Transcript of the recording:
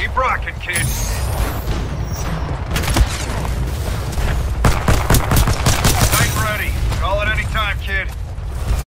Keep rocking, kid. Night ready. Call it any time, kid.